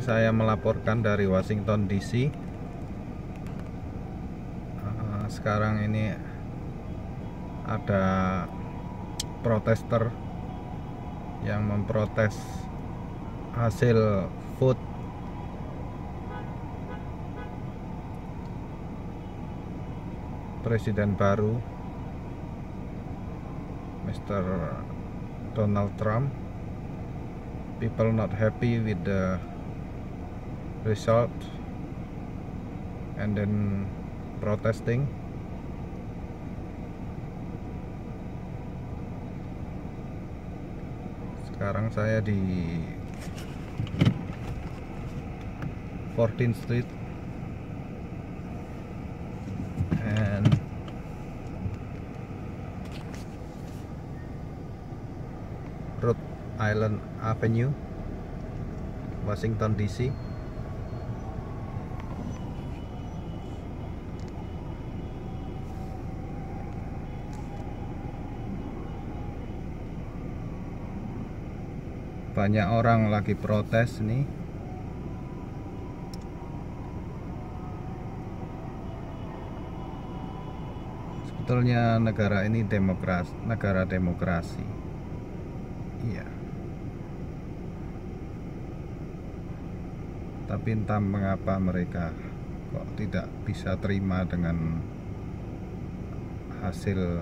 saya melaporkan dari Washington DC. Uh, sekarang ini ada protester yang memprotes hasil vote presiden baru Mr. Donald Trump people not happy with the result and then protesting. Sekarang saya di 14th Street. And Rhode Island Avenue Washington DC banyak orang lagi protes nih. Sebetulnya negara ini demokrasi negara demokrasi. Iya. Tapi entah mengapa mereka kok tidak bisa terima dengan hasil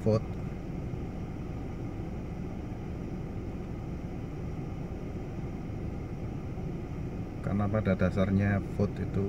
vote karena pada dasarnya vote itu